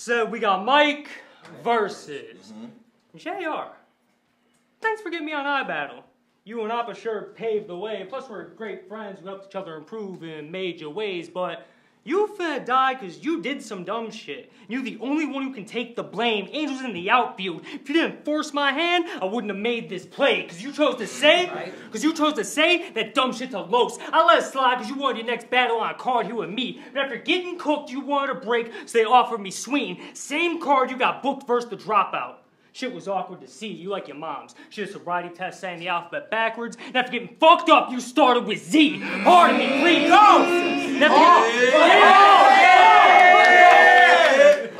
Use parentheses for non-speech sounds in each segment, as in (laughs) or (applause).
So we got Mike versus mm-hmm. JR. Thanks for getting me on iBattle. You and Appa sure paved the way. Plus, we're great friends We helped each other improve in major ways. But you finna die because you did some dumb shit. You're the only one who can take the blame. Angel's in the outfield. If you didn't force my hand, I wouldn't have made this play. Because you chose to say, because you chose to say that dumb shit to Los. I let it slide because you wanted your next battle on a card here with me. But after getting cooked, you wanted a break, so they offered me Sween. Same card you got booked versus the dropout. Shit was awkward to see. You like your mom's. She did a sobriety test saying the alphabet backwards. And after getting fucked up, you started with Z. Pardon me, please. Go! And after getting- oh,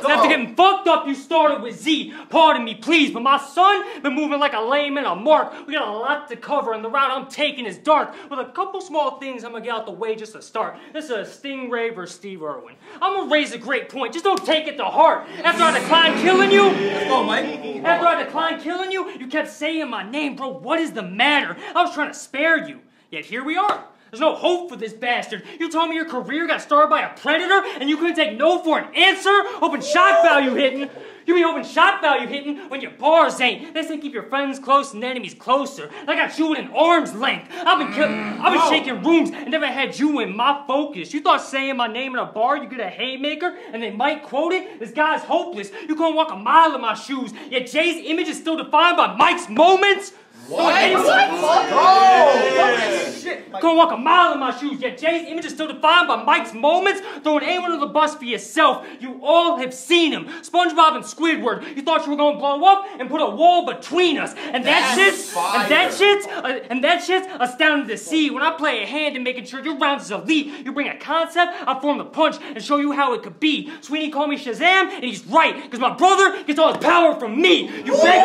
And after getting fucked up, you started with Z. Pardon me, please. But my son been moving like a lame layman, a mark. We got a lot to cover, and the route I'm taking is dark. With a couple small things, I'm gonna get out the way just to start. This is a Stingray versus Steve Irwin. I'm gonna raise a great point. Just don't take it to heart. After I declined killing you, Let's go, Mike. after I declined killing you, you kept saying my name, bro. What is the matter? I was trying to spare you. Yet here we are. There's no hope for this bastard. You told me your career got started by a predator and you couldn't take no for an answer? Open shot value hitting? You be open shot value hitting when your bars ain't. They say keep your friends close and enemies closer. I got you at an arm's length. I've been kill- I've been shaking rooms and never had you in my focus. You thought saying my name in a bar you get a haymaker and they might quote it? This guy's hopeless. You couldn't walk a mile in my shoes. Yet Jay's image is still defined by Mike's moments. What? Couldn't walk a mile in my shoes, yet Jay's image is still defined by Mike's moments. Throwing anyone under the bus for yourself. You all have seen him. SpongeBob and Squidward. You thought you were gonna blow up and put a wall between us. And that That's shit's fire. and that shit's uh, and that shit's astounding to see. When I play a hand in making sure your rounds is elite, you bring a concept, I form the punch and show you how it could be. Sweeney called me Shazam, and he's right, because my brother gets all his power from me. You beg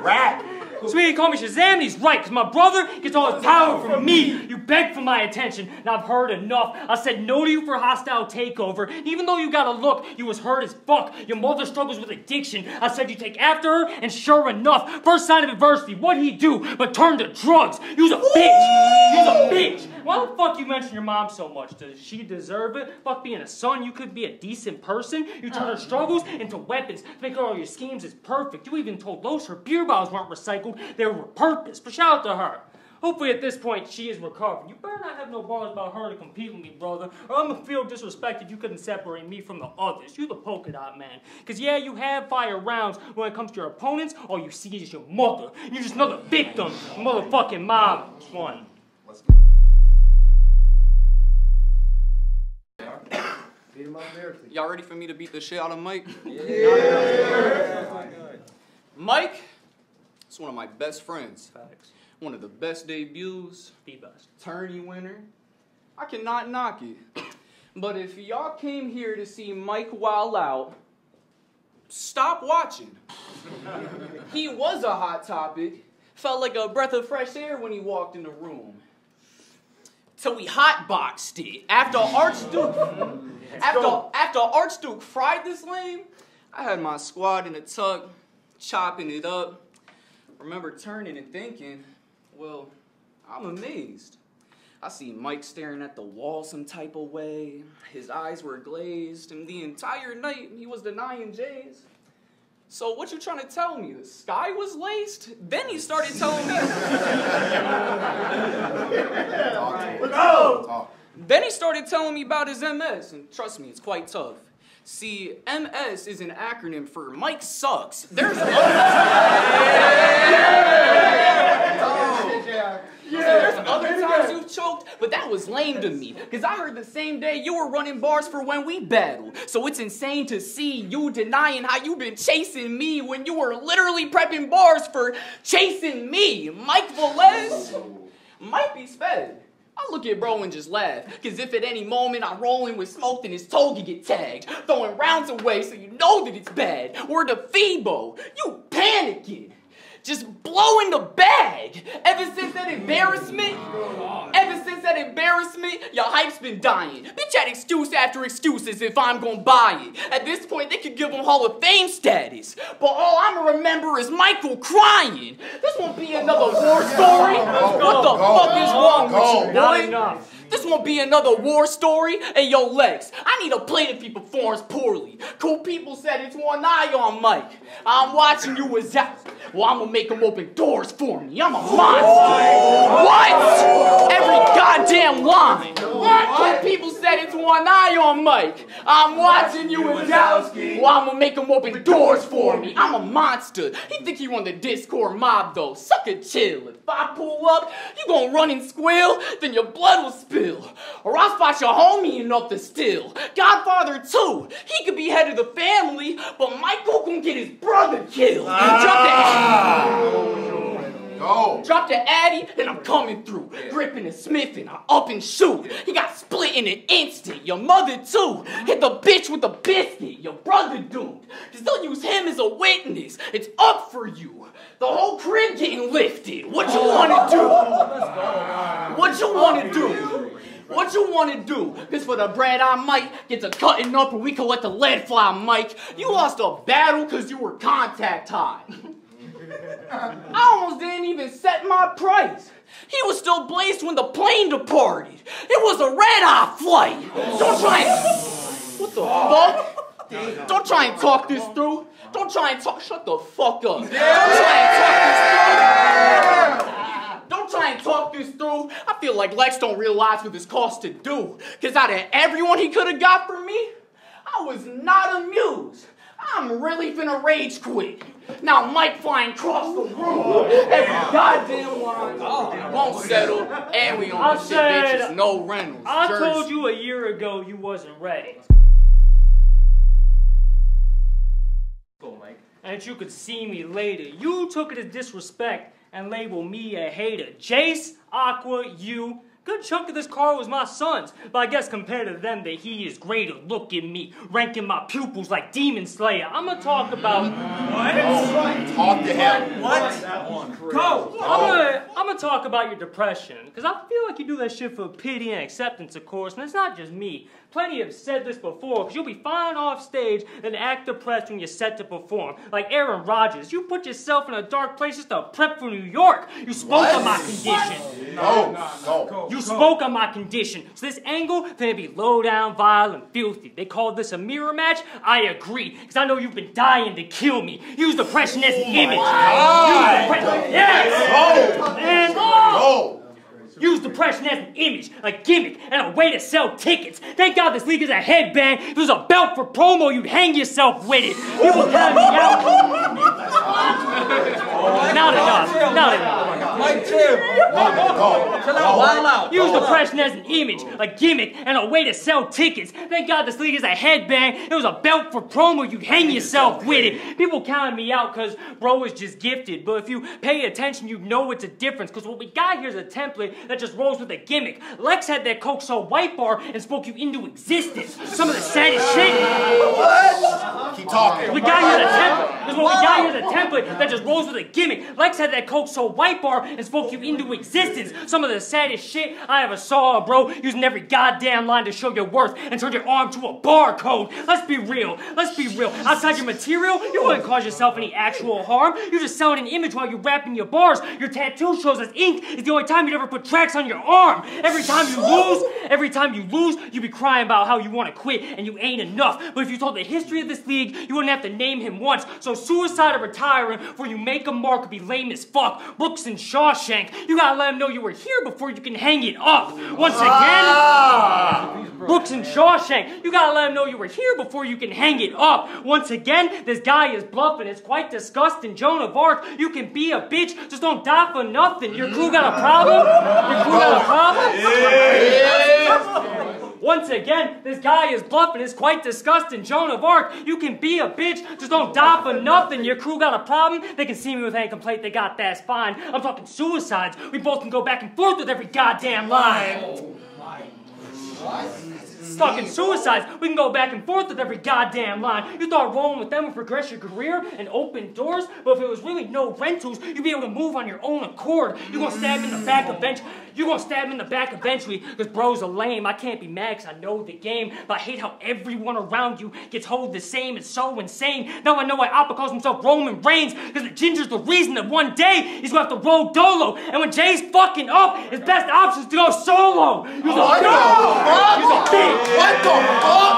Rat. Sweeney called me Shazam, and he's right, because my brother gets all his power from me. You begged for my attention, and I've heard enough. I said no to you for hostile takeover. Even though you got a look, you was hurt as fuck. Your mother struggles with addiction. I said you take after her, and sure enough, first sign of adversity, what'd he do but turn to drugs? You's a bitch! You's a bitch! Why the fuck you mention your mom so much? Does she deserve it? Fuck being a son, you could be a decent person. You turn her oh. struggles into weapons to make all your schemes is perfect. You even told Los her beer bottles weren't recycled, they were repurposed. But shout out to her. Hopefully at this point she is recovering. You better not have no balls about her to compete with me, brother, or I'm gonna feel disrespected you couldn't separate me from the others. You the polka dot man. Cause yeah, you have fire rounds when it comes to your opponents, all you see is your mother. You're just another victim, motherfucking mob one. Beat him up lyrically. Y'all ready for me to beat the shit out of Mike? Yeah. Mike is one of my best friends. Facts. One of the best debuts, The best. tourney winner. I cannot knock it. But if y'all came here to see Mike wild out, stop watching. he was a hot topic. Felt like a breath of fresh air when he walked in the room. So we hotboxed it. After Archduke, (laughs) after, after Archduke fried this lame, I had my squad in a tuck, chopping it up. Remember turning and thinking, well, I'm amazed. I see Mike staring at the wall some type of way. His eyes were glazed, and the entire night he was denying Jay's. So what you trying to tell me? The sky was laced? Then he started telling me. (laughs) Talk to him. Talk. Then he started telling me about his MS, and trust me, it's quite tough. See, MS is an acronym for Mike sucks. There's (laughs) (laughs) other, there's other times you've choked, but that was lame to me. Cause I heard the same day you were running bars for when we battled. So it's insane to see you denying how you've been chasing me when you were literally prepping bars for chasing me. Mike Velez might be sped. I look at bro and just laugh, cause if at any moment I roll in with smoke, then his toe can get tagged. Throwing rounds away so you know that it's bad. Word to Febo, you panicking. Just blowing the bag. Ever since that embarrassment, ever since that embarrassment, your hype's been dying. Bitch had excuse after excuses if I'm gonna buy it. At this point, they could give him Hall of Fame status. But all I'ma remember is Michael crying. This won't be another war story. What the fuck is wrong with you, Not boy? enough. This won't be another war story. Hey, yo, Lex, I need a plate if he performs poorly. Cool people said it's one eye on Mike. I'm watching you as out. Well, I'm gonna make him open doors for me. I'm a monster. What? Every goddamn line. What? Cool people said it's one eye on Mike. I'm watching you as out. Well, I'm gonna make him open doors for me. I'm a monster. He think he run the Discord mob though. Suck a chill. If I pull up, you gonna run and squeal, then your blood will spill. Or I'll spot your homie enough to steal. Godfather too. He could be head of the family, but Michael gonna get his brother killed. Ah. The Go. Drop the Addy, and I'm coming through. Gripping and smithing, I up and shoot. He got split in an instant. Your mother too. Hit the bitch with a biscuit. Your brother doomed. Cause they'll use him as a witness. It's up for you. The whole crib getting lifted. What you wanna do? What you wanna do? What you wanna do? Cause for the bread I might get to cutting up and we can let the lead fly, Mike. You lost a battle cause you were contact high. (laughs) I almost didn't even set my price. He was still blazed when the plane departed. It was a red eye flight. Don't try and. What the fuck? Don't try and talk this through. Don't try and talk. Shut the fuck up. Don't try and talk this through. Don't try and talk this through. I feel like Lex don't realize what this cost to do. Cause out of everyone he could have got from me, I was not amused. I'm really finna rage quit. Now Mike flying across the room. Every goddamn line won't settle. And we on I the shit said- bitches, no rentals. I Jersey. told you a year ago you wasn't ready. Go, Mike. And you could see me later. You took it as disrespect and labeled me a hater. Jace, Aqua, you. Good chunk of this car was my son's, but I guess compared to them, that he is greater. Look at me, ranking my pupils like Demon Slayer. I'm gonna talk about. What? Oh, talk to him. What? Go! I'm gonna, I'm gonna talk about your depression, because I feel like you do that shit for pity and acceptance, of course, and it's not just me. Plenty have said this before, because you'll be fine off stage and act depressed when you're set to perform. Like Aaron Rodgers, you put yourself in a dark place just to prep for New York. You spoke What? on my condition. No, no, Go. You spoke on my condition. So this angle, finna be low down, vile, and filthy. They call this a mirror match? I agree, because I know you've been dying to kill me. Use depression as an image. Use depression. Yes! And Go. Use depression as an image, a gimmick, and a way to sell tickets. Thank God this league is a headband. If it was a belt for promo, you'd hang yourself with it. People count me out. Not enough. Not enough. Mike, chill. Go. Chill out. Wild out. Use Wild out. depression as an image, a gimmick, and a way to sell tickets. Thank God this league is a headband. It was a belt for promo. You'd hang yourself with it. People counted me out because bro is just gifted. But if you pay attention, you know it's a difference. Because what we got here is a template that just rolls with a gimmick. Lex had that Coke so white bar and spoke you into existence. Some of the saddest shit. Keep talking. We got here the template. Because what we got here the template that just rolls with a gimmick. Lex had that Coke so white bar and spoke you into existence. Some of the saddest shit I ever saw, bro, using every goddamn line to show your worth and turned your arm to a barcode. Let's be real. Let's be real. Outside your material, you wouldn't cause yourself any actual harm. You're just selling an image while you're rapping your bars. Your tattoo shows us ink is the only time you'd ever put tracks on your arm. Every time you lose, every time you lose, you be crying about how you want to quit and you ain't enough. But if you told the history of this league, you wouldn't have to name him once. So suicide or retiring for you make a mark would be lame as fuck. Brooks and Shawshank, you gotta let him know you were here before you can hang it up. Once ah. again, Brooks and Shawshank, you gotta let him know you were here before you can hang it up. Once again, this guy is bluffing. It's quite disgusting. Joan of Arc, you can be a bitch, just don't die for nothing. Your crew got a problem? Your crew got a problem? (laughs) Once again, this guy is bluffing. It's quite disgusting. Joan of Arc, you can be a bitch, just don't die for nothing. Your crew got a problem. They can see me with any complaint they got, that's fine. I'm talking suicides. We both can go back and forth with every goddamn line. Oh fucking suicides. We can go back and forth with every goddamn line. You thought rolling with them would progress your career and open doors, but if it was really no rentals, you'd be able to move on your own accord. You're gonna stab him in the back eventually. You're gonna stab him in the back eventually, because bro's a lame. I can't be mad 'cause I know the game, but I hate how everyone around you gets hold the same. It's so insane. Now I know why Appa calls himself Roman Reigns, because the ginger's the reason that one day he's gonna have to roll dolo. And when Jay's fucking up, his best option is to go solo. You're a What the fuck? You're a bitch. What the fuck?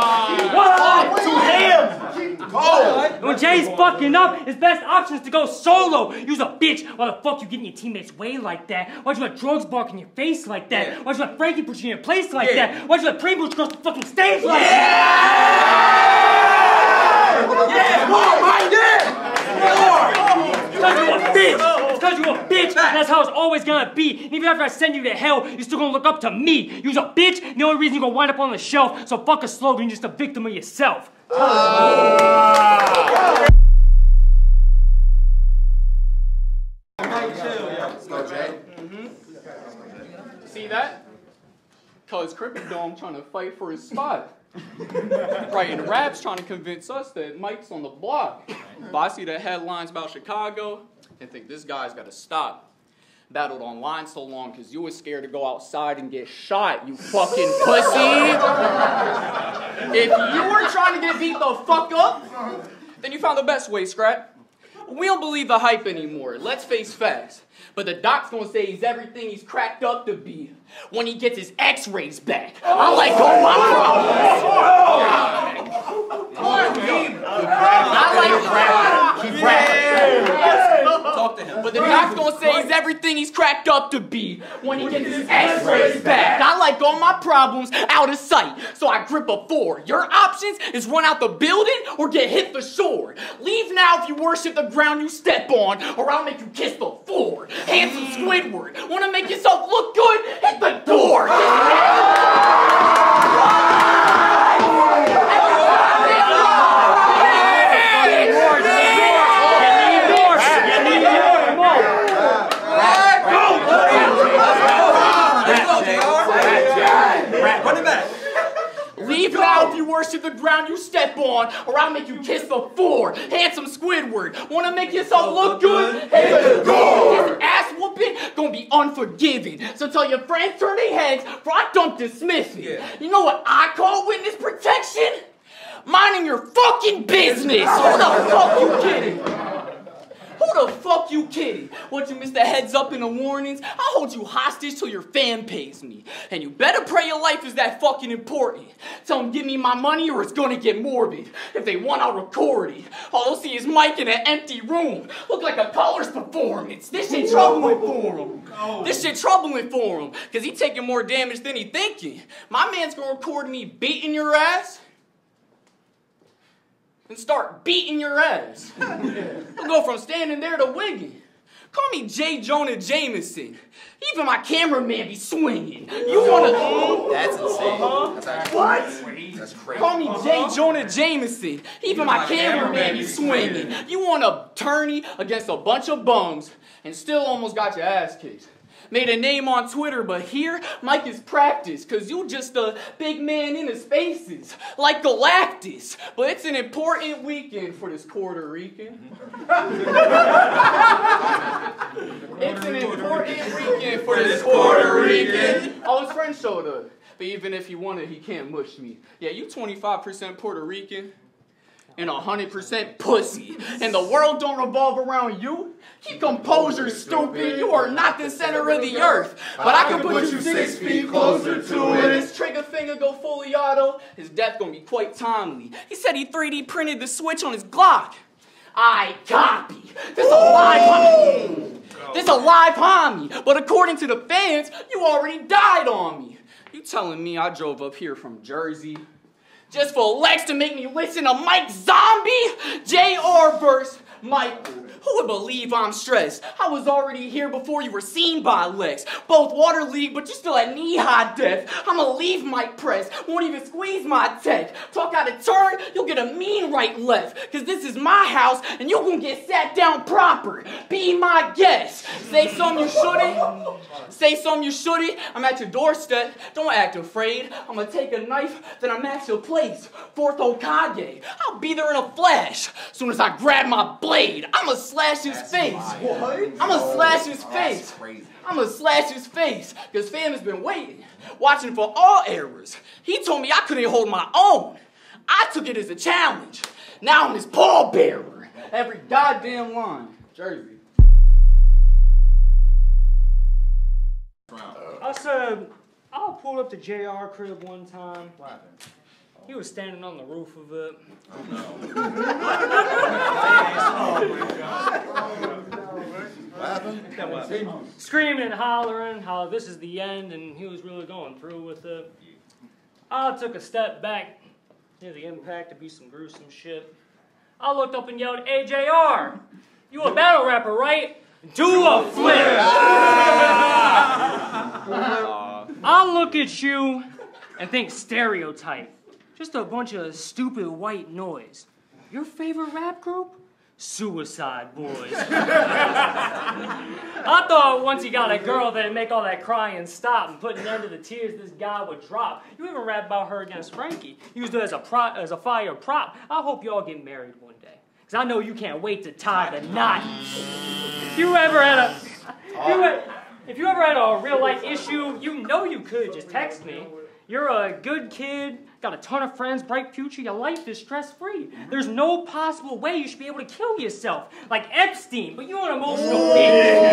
What? To him. Go. When Jay's fucking up, his best option is to go solo. You's a bitch. Why the fuck you getting your teammates way like that? Why'd you let drugs bark in your face like that? Yeah. Why'd you let Frankie put you in your place like Yeah. that? Why'd you let Pringles cross the fucking stage like that? Because you a bitch! It's because you a bitch! And that's how it's always gonna be. And even after I send you to hell, you're still gonna look up to me. You's a bitch, and the only reason you're gonna wind up on the shelf, so fuck a slogan, you're just a victim of yourself. Let's go, Jay. See that? Cause Crippin' Dome trying to fight for his spot. right, and Rap's trying to convince us that Mike's on the block. But I see the headlines about Chicago and think this guy's got to stop. Battled online so long because you was scared to go outside and get shot, you fucking (laughs) pussy. if you were trying to get beat the fuck up, then you found the best way, Scrap. We don't believe the hype anymore. Let's face facts. But the doc's gonna say he's everything he's cracked up to be when he gets his x-rays back. I'm like all my problems. I like rap. Keep rapping. Talk to him. But the doc's gonna say he's everything he's cracked up to be when he gets his x-rays back. I like all my problems out of sight, so I grip a four. Your options is run out the building or get hit for sure. Leave now if you worship the ground you step on, or I'll make you kiss the floor. Handsome Squidward, wanna make yourself look good? Hit the door. (laughs) Run it back. Leave now if you worship the ground you step on, or I'll make you kiss the floor. Handsome Squidward, wanna make yourself look good? Hit the door! This ass whooping gonna be unforgiving. So tell your friends turn their heads, for I don't dismiss it. Yeah. You know what I call witness protection? Minding your fucking business! Who the fuck you kidding? Who the fuck you kidding? Want you miss the heads up in the warnings? I'll hold you hostage till your fan pays me. And you better pray your life is that fucking important. Tell them give me my money or it's gonna get morbid. If they want, I'll record it. All they'll see is Mike in an empty room. Look like a colors performance. This shit troubling for him. This shit troubling for him. Cause he taking more damage than he thinking. My man's gonna record me beating your ass and start beating your ass. (laughs) I'll go from standing there to wigging. Call me J. Jonah Jameson. Even my cameraman be swinging. You wanna? That's insane. That's uh-huh. actually What? That's crazy. Call me J. Uh-huh. Jonah Jameson. Even my cameraman be swinging. You want a tourney against a bunch of bums and still almost got your ass kicked. Made a name on Twitter, but here, Mike is practice, cause you just a big man in the spaces, like Galactus. But it's an important weekend for this Puerto Rican. (laughs) It's an important weekend for this Puerto Rican. All his friends showed up. But even if he wanted, he can't mush me. Yeah, you 25% Puerto Rican and 100% pussy. And the world don't revolve around you. Keep composure, stupid. You are not the center of the earth. But I can put you six feet closer to it. When his trigger finger go fully auto, his death gonna be quite timely. He said he 3D printed the switch on his Glock. I copy. This a live This a live homie. But according to the fans, you already died on me. You telling me I drove up here from Jersey just for Lex to make me listen to Mike Zombie? JR verse Michael. Who would believe I'm stressed? I was already here before you were seen by Lex. Both water league, but you still at knee-high depth. I'ma leave Mike Press. Won't even squeeze my tech. Talk out of turn, you'll get a mean right left. Cause this is my house, and you gonna get sat down proper. Be my guest. Say something you shouldn't. Say something you shouldn't. I'm at your doorstep. Don't act afraid. I'm gonna take a knife, then I'm at your place. Fourth Hokage. I'll be there in a flash. Soon as I grab my blade, I'ma slash his face. What? I'ma slash his face. crazy. I'ma slash his face. Cause fam has been waiting, watching for all errors. He told me I couldn't hold my own. I took it as a challenge. Now I'm his pallbearer. Every goddamn line. Jersey. I said, I'll pull up the JR crib one time. He was standing on the roof of it. Screaming and hollering how this is the end and he was really going through with it. I took a step back near the impact to be some gruesome shit. I looked up and yelled, AJR, you a battle rapper, right? Do a flip! (laughs) I look at you and think stereotype. Just a bunch of stupid white noise. Your favorite rap group? Suicide Boys. (laughs) I thought once you got a girl that'd make all that crying stop and put an end to the tears this guy would drop. You even rap about her against Frankie. Used her as a pro- as a fire prop. I hope y'all get married one day. Cause I know you can't wait to tie the knot. If you ever had a you if you ever had a real life issue, you know you could just text me. You're a good kid, got a ton of friends, bright future, your life is stress free. Mm-hmm. There's no possible way you should be able to kill yourself, like Epstein, but you're an emotional bitch.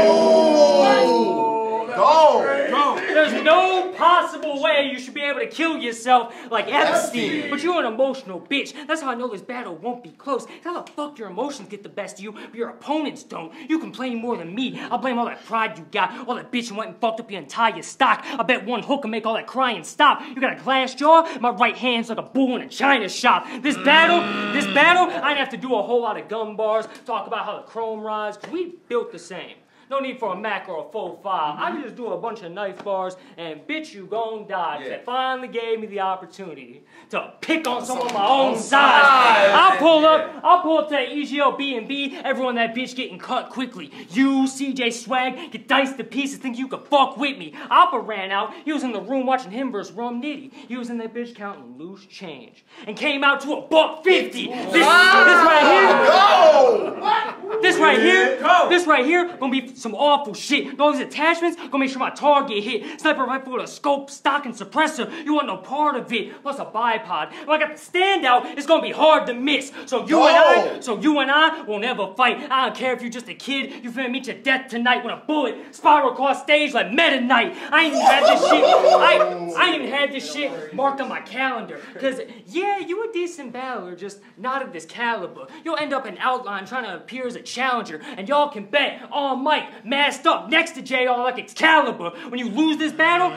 Go! There's no possible way you should be able to kill yourself like Epstein, but you're an emotional bitch. That's how I know this battle won't be close. How the fuck your emotions get the best of you, but your opponents don't? You complain more than me. I blame all that pride you got, all that bitch went and fucked up your entire stock. I bet one hook can make all that crying stop. You got a glass jaw, my right hand's like a bull in a china shop. This battle, this battle, I didn't have to do a whole lot of gun bars, talk about how the chrome rides, 'cause we built the same. No need for a Mac or a faux file. I can just do a bunch of knife bars and bitch you gon' die. 'cause They finally gave me the opportunity to pick on someone my own size. I'll pull up, I'll pull up to that EGL B&B, everyone that bitch getting cut quickly. You, CJ Swag, get diced to pieces, think you could fuck with me. Alpha ran out, he was in the room watching him versus Rum Nitty. He was in that bitch counting loose change. And came out to a buck fifty. This, this right here, Go! This right here, go. this right here, gonna be some awful shit. All these attachments, gonna make sure my target hit. Sniper rifle with a scope, stock, and suppressor. You want no part of it. Plus a bipod. When I got the standout, it's gonna be hard to miss. So you and I, so you and I will never fight. I don't care if you're just a kid. You finna meet your death tonight with a bullet spiral across stage like Meta Knight. I ain't even had this shit. I, I ain't even had this shit marked on my calendar. Cause yeah, you a decent battler, just not of this caliber. You'll end up in outline trying to appear as a challenger, and y'all can bet on Mike masked up next to JR like Excalibur. When you lose this battle,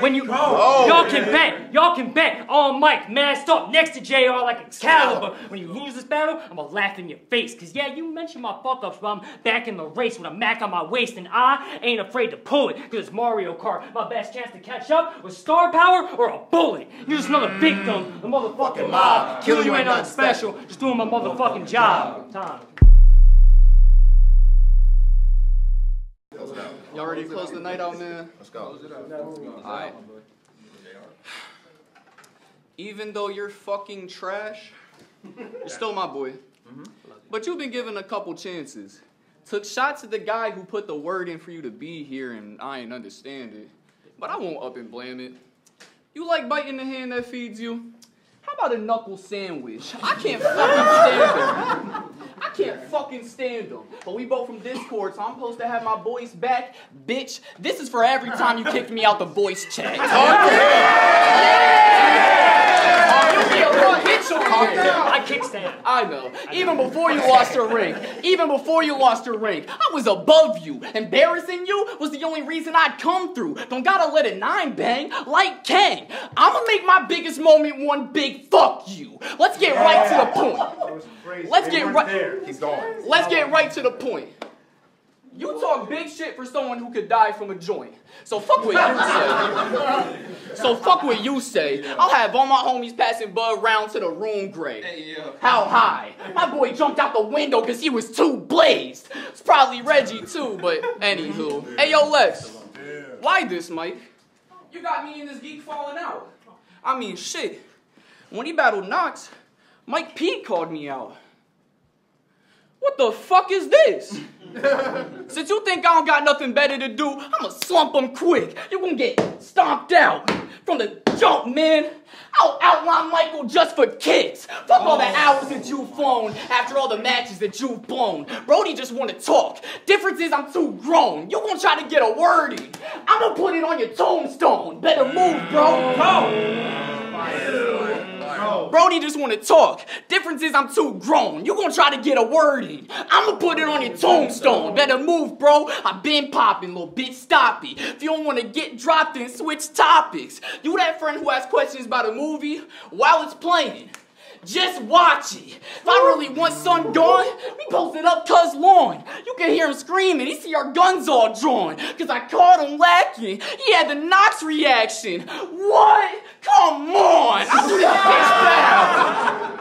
when you oh, y'all can bet, y'all can bet on Mike masked up next to JR like Excalibur. When you lose this battle, I'ma laugh in your face. Cause yeah, you mentioned my fuck ups, but I'm back in the race with a Mac on my waist, and I ain't afraid to pull it. Cause it's Mario Kart. My best chance to catch up with star power or a bullet. You're just another victim, the motherfucking mob. Killing you ain't nothing special, just doing my motherfucking job. Time. Y'all ready to close the night out, man? Let's go. close it Alright. Even though you're fucking trash, you're still my boy. Mm-hmm. But you've been given a couple chances. Took shots at the guy who put the word in for you to be here, and I ain't understand it. But I won't up and blame it. You like biting the hand that feeds you? How about a knuckle sandwich? I can't fucking stand them. Fucking stand them. But we both from Discord, so I'm supposed to have my voice back. Bitch, this is for every time you kicked me out the voice chat. You be a little bitch on here. I kickstand. I know. Even before you lost your rank, even before you lost your rank, I was above you. Embarrassing you was the only reason I'd come through. Don't gotta let a nine bang like Kang. I'ma make my biggest moment one big fuck you. Let's get right to the point. Let's get right. He's gone. Let's get right to the point. You talk big shit for someone who could die from a joint. So fuck what you say. So fuck what you say. I'll have all my homies passing Bud round to the room grade. How high? My boy jumped out the window because he was too blazed. It's probably Reggie too, but anywho. Hey yo Lex, why this, Mike? You got me and this geek falling out. I mean shit. When he battled Knox, Mike P called me out. What the fuck is this? (laughs) Since you think I don't got nothing better to do, I'ma slump him quick. You gonna get stomped out from the jump, man. I'll outline Michael just for kicks. Fuck all the oh. hours that you've flown after all the matches that you've blown. Brody just wanna talk. Difference is I'm too grown. You gonna try to get a word in. I'ma put it on your tombstone. Better move, bro. Brody just wanna talk. Difference is I'm too grown. You gonna try to get a word in. I'ma put it on your tombstone. Better move, bro. i been popping, little bitch. Stop it. If you don't wanna get dropped, then switch topics. You that friend who asks questions about a movie while it's playing. Just watch it. If I really want son gone, we posted up cuz lawn. You can hear him screaming. He see our guns all drawn. Cause I caught him lacking. He had the Knox reaction. What? Come on. I'll do this bitch foul.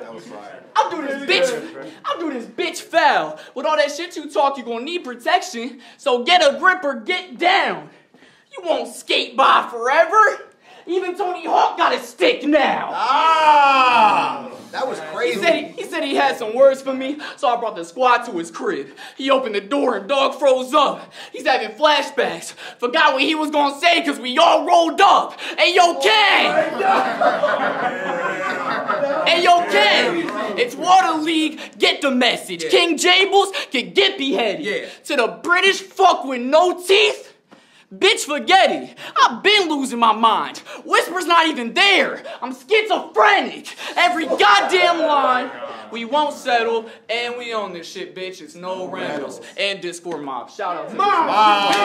That was fire. I'll do this bitch. I'll do this bitch foul. With all that shit you talk, you gonna need protection. So get a grip or get down. You won't skate by forever. Even Tony Hawk got a stick now. Ah! That was He crazy. said he, he said he had some words for me, so I brought the squad to his crib. He opened the door and dog froze up. He's having flashbacks. Forgot what he was gonna say because we all rolled up. Hey yo, Ken! hey yo, Ken! It's Water League. Get the message. King Jables can get beheaded. Yeah. To the British fuck with no teeth. Bitch, forget it. I've been losing my mind. Whisper's not even there. I'm schizophrenic. Every goddamn line. We won't settle, and we own this shit, bitch. It's no rentals and Discord mob. Shout out to Ah.